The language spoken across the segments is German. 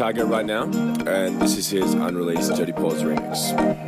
Chicago right now, and this is his unreleased Dirty Paws remix.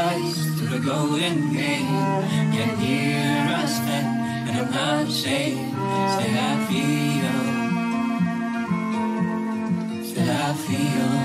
us to the golden gate. can hear us then, and I'm not ashamed. Still I feel, still I feel.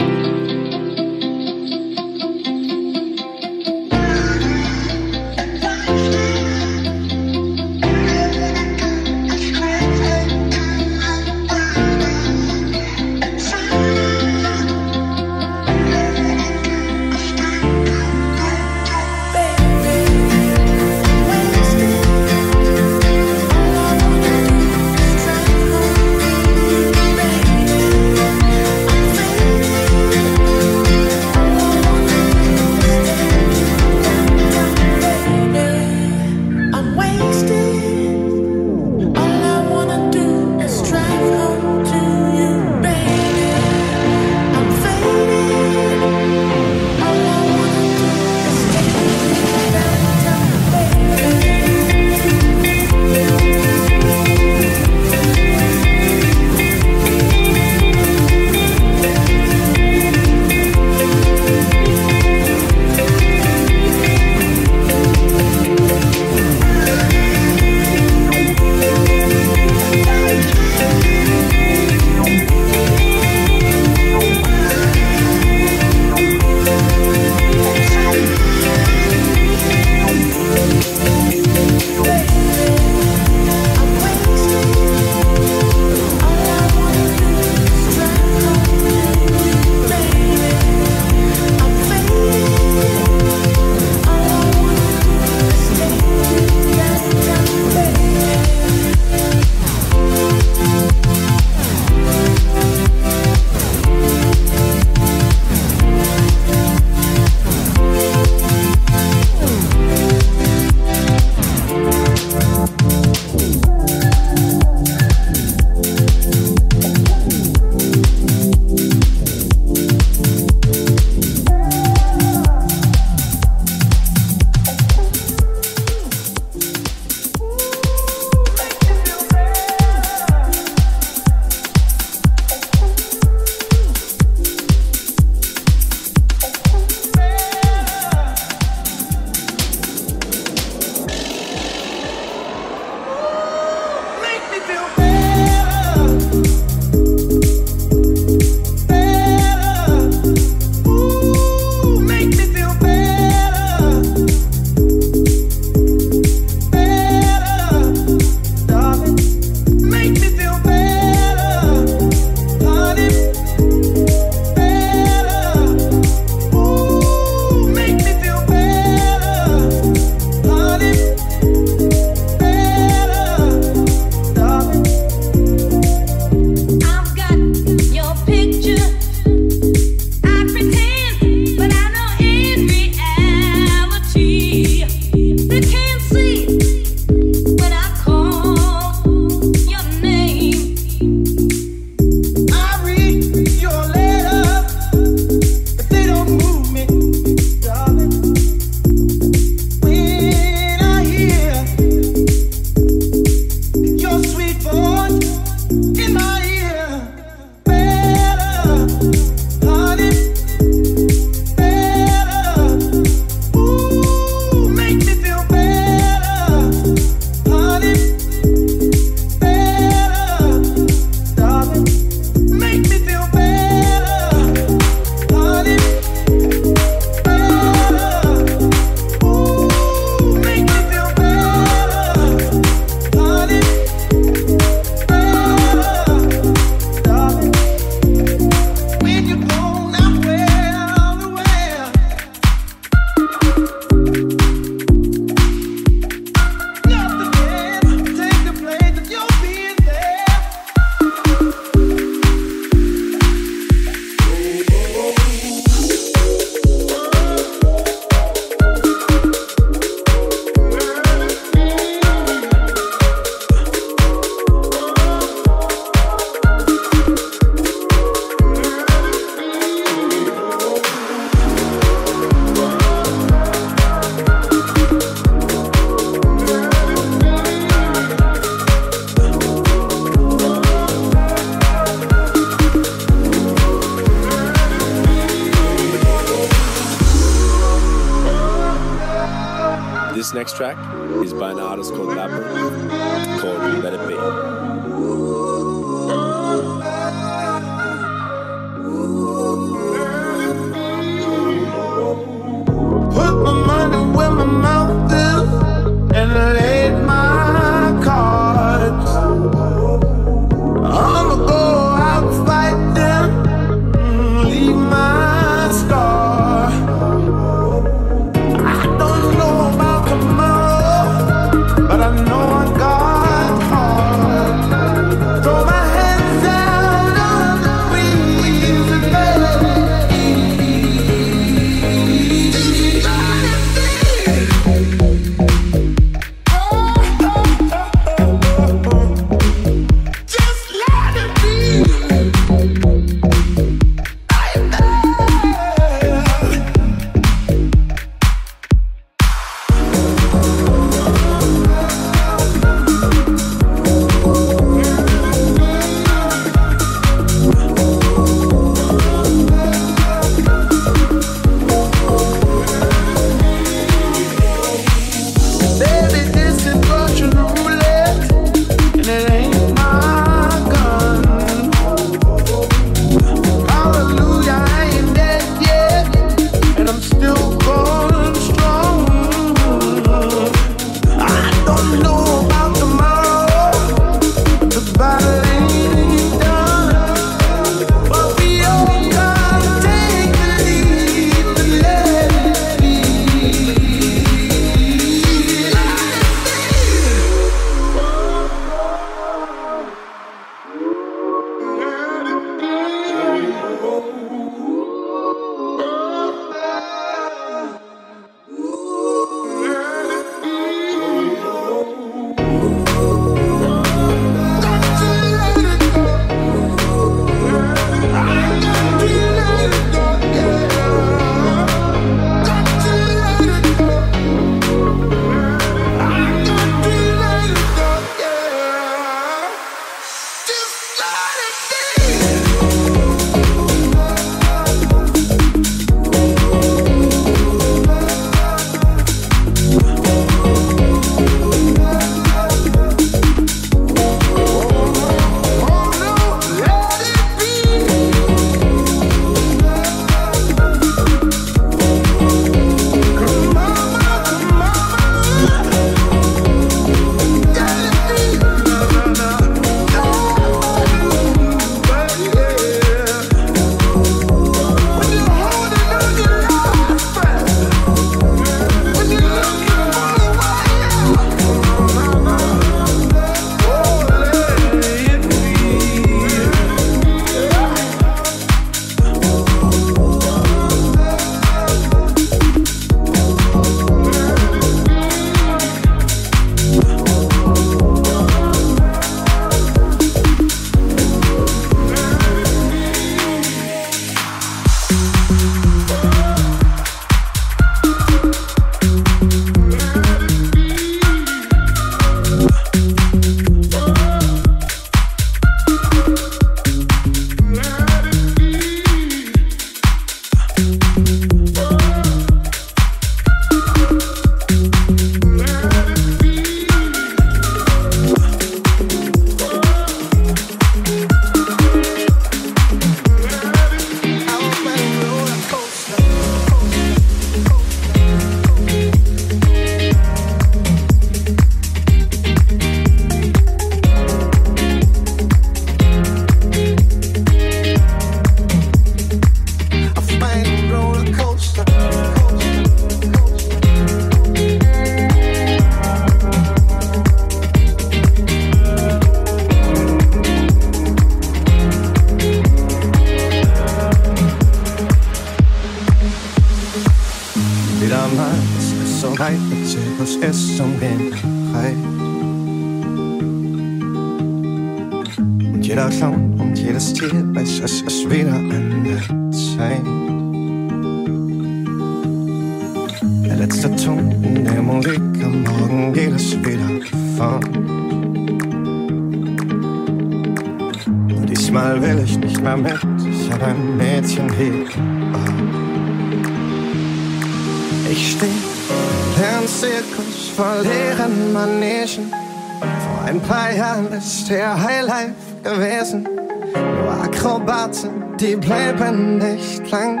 Der Highlife gewesen. Nur Akrobaten, die bleiben nicht lang.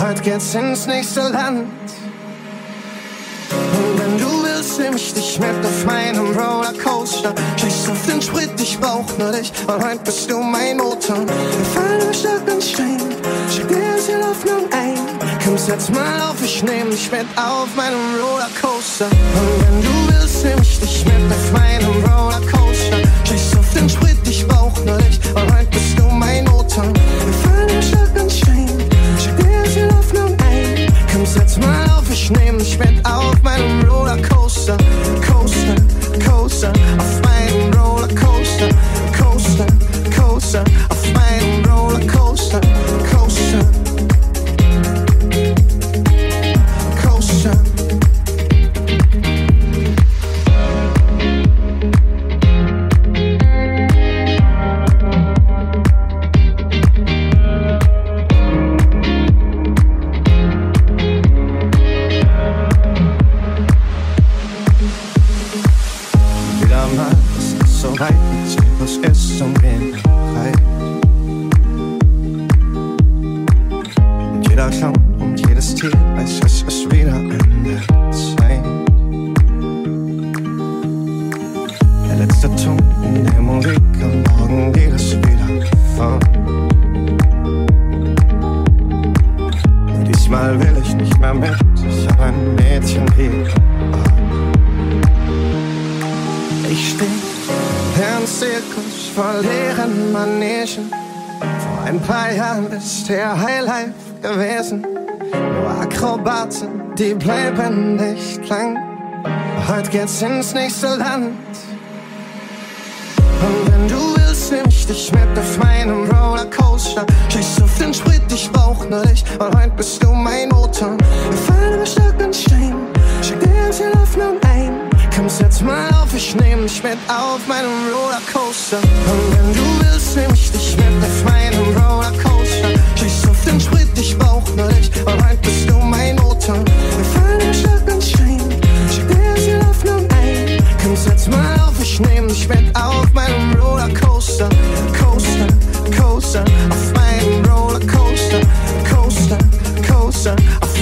Heute geht's ins nächste Land. Und wenn du willst, nehm ich dich mit auf meinem Rollercoaster. Scheiß auf den Sprit, ich brauch nur dich. Und heute bist du mein Motor. Wir fallen im Stock und Stein. Schick dir das in Hoffnung ein. Komm, setz mal auf, ich nehm dich mit auf meinem Rollercoaster. Und wenn du willst, nehm ich dich mit auf meinem Rollercoaster. Den Sprit, ich brauch dich. Und will ich nicht mehr mit, ich hab ein Mädchen wie ich steh im Zirkus vor leeren Manegen. Vor ein paar Jahren ist der Highlife gewesen. Nur Akrobaten, die bleiben nicht lang. Heute geht's ins nächste Land. Nehm ich mit auf meinem Rollercoaster. Scheiß auf den Sprit, ich brauch nur dich. Und heute bist du mein Motor. Wir fallen über Stock und Stein. Schick dir viel Hoffnung ein. Komm, setz mal auf, ich nehm dich mit auf meinem Rollercoaster. Und wenn du willst, nehm ich dich mit auf meinem Rollercoaster. Scheiß auf den Sprit, ich brauch nur dich. Und heute bist du mein Motor. Wir fallen über Stock und Komm, setz mal auf, ich nehm dich mit auf meinem Rollercoaster. Coaster, Coaster, auf meinem Rollercoaster. Coaster, Coaster, auf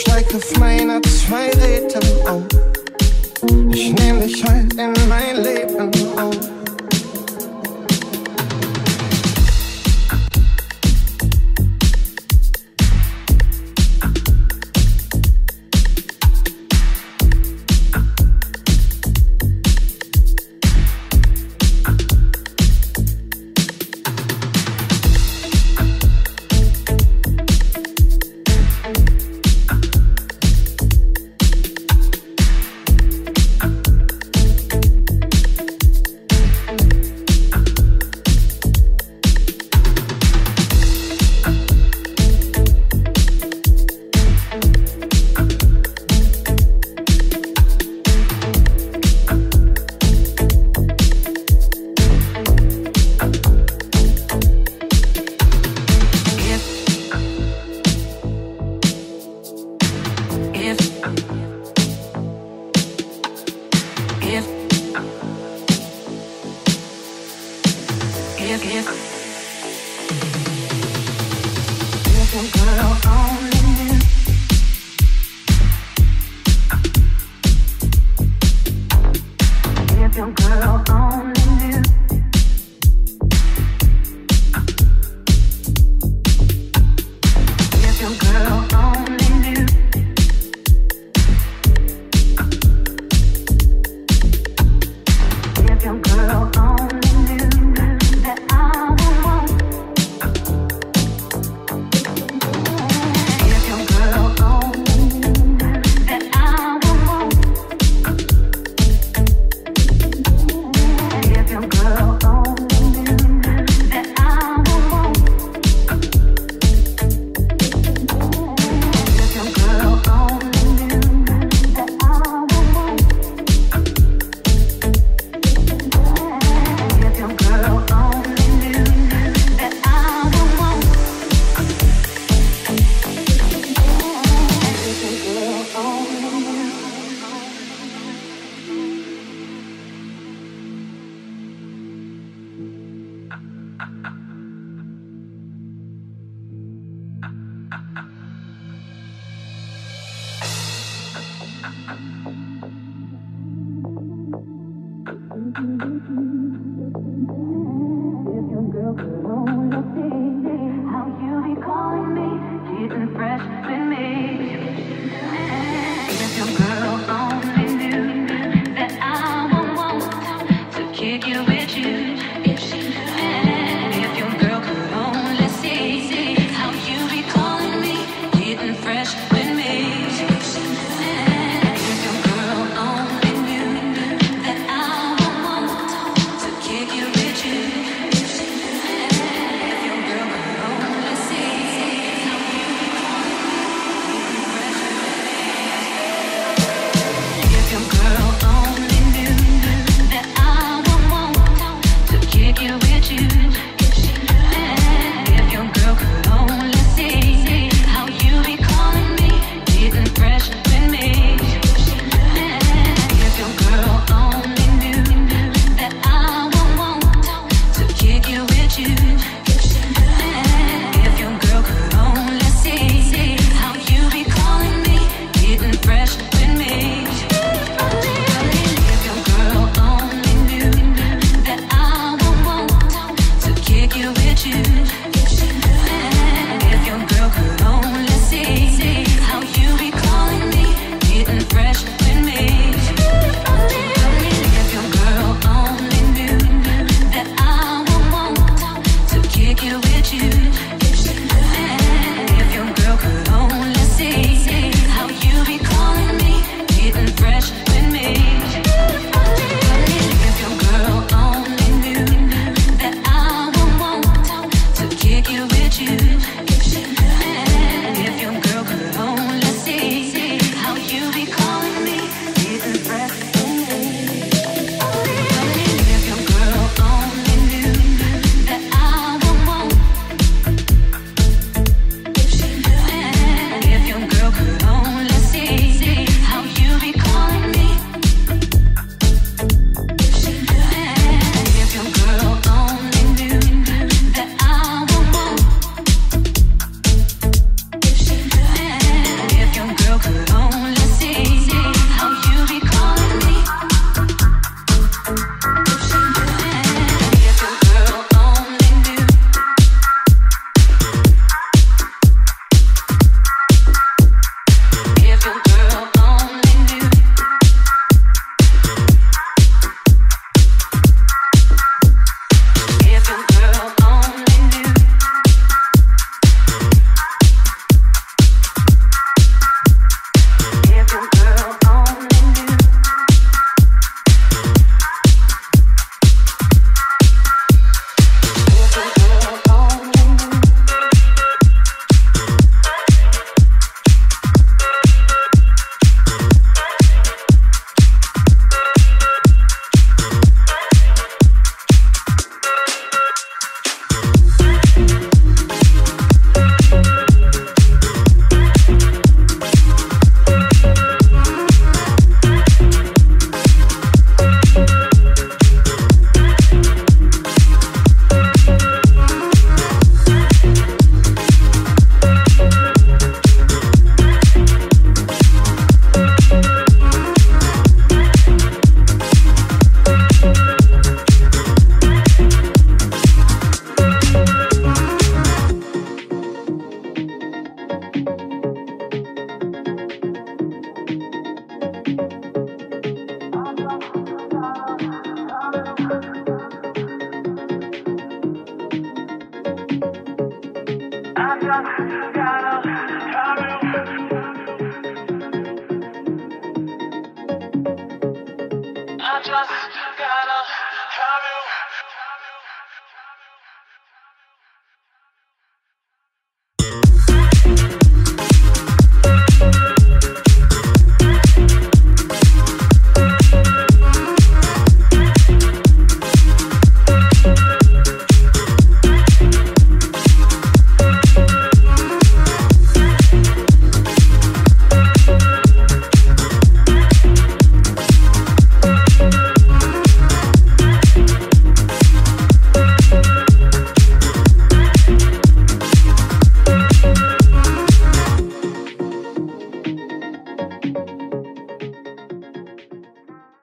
Steig auf meine zwei Räder auf. Ich nehm dich halt in mein Leben auf.